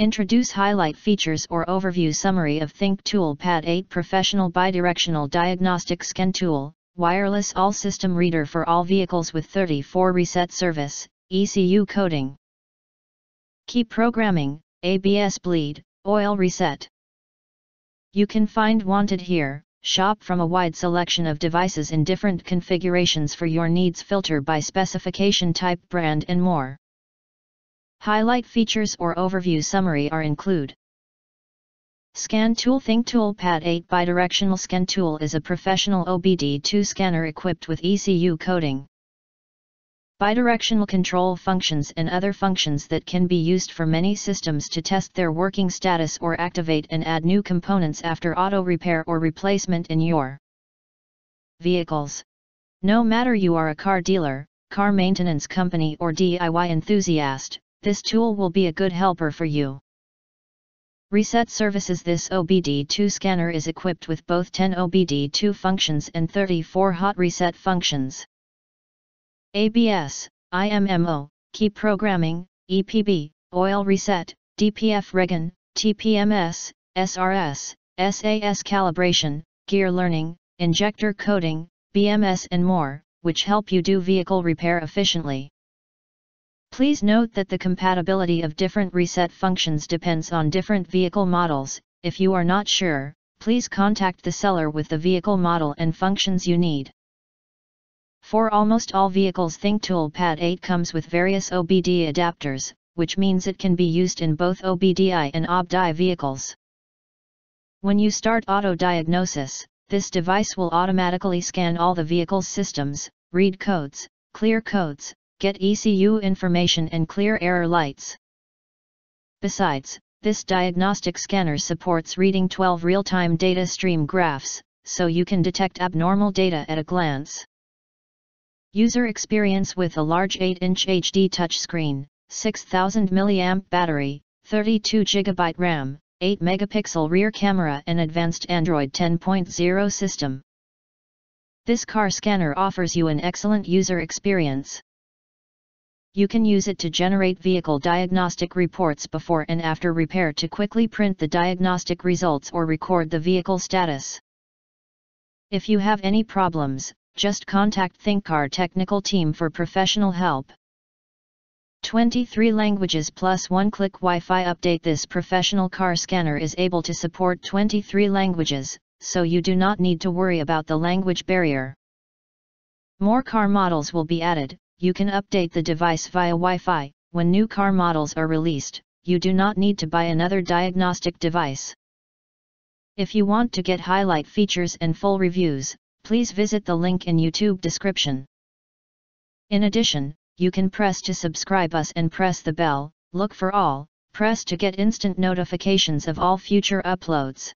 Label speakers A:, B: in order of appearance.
A: Introduce highlight features or overview summary of Thinktool Pad 8 Professional Bidirectional Diagnostic Scan Tool, Wireless All System Reader for all vehicles with 34 reset service, ECU coding. Key Programming, ABS Bleed, Oil Reset. You can find wanted here, shop from a wide selection of devices in different configurations for your needs filter by specification type brand and more. Highlight features or overview summary are include. Scan Tool Thinktool Pad 8 Bidirectional Scan Tool is a professional OBD2 scanner equipped with ECU coding. Bidirectional control functions and other functions that can be used for many systems to test their working status or activate and add new components after auto repair or replacement in your vehicles. No matter you are a car dealer, car maintenance company or DIY enthusiast, this tool will be a good helper for you. Reset Services This OBD2 scanner is equipped with both 10 OBD2 functions and 34 hot reset functions. ABS, IMMO, Key Programming, EPB, Oil Reset, DPF Regen, TPMS, SRS, SAS Calibration, Gear Learning, Injector Coding, BMS and more, which help you do vehicle repair efficiently. Please note that the compatibility of different reset functions depends on different vehicle models, if you are not sure, please contact the seller with the vehicle model and functions you need. For almost all vehicles ThinkTool Pad 8 comes with various OBD adapters, which means it can be used in both OBDI and OBDI vehicles. When you start auto diagnosis, this device will automatically scan all the vehicle's systems, read codes, clear codes, get ECU information and clear error lights. Besides, this diagnostic scanner supports reading 12 real-time data stream graphs, so you can detect abnormal data at a glance. User experience with a large 8-inch HD touchscreen, 6000 mAh battery, 32 GB RAM, 8 megapixel rear camera and advanced Android 10.0 system. This car scanner offers you an excellent user experience you can use it to generate vehicle diagnostic reports before and after repair to quickly print the diagnostic results or record the vehicle status. If you have any problems, just contact ThinkCar technical team for professional help. 23 languages plus one-click Wi-Fi update This professional car scanner is able to support 23 languages, so you do not need to worry about the language barrier. More car models will be added, you can update the device via Wi-Fi. When new car models are released, you do not need to buy another diagnostic device. If you want to get highlight features and full reviews, please visit the link in YouTube description. In addition, you can press to subscribe us and press the bell, look for all, press to get instant notifications of all future uploads.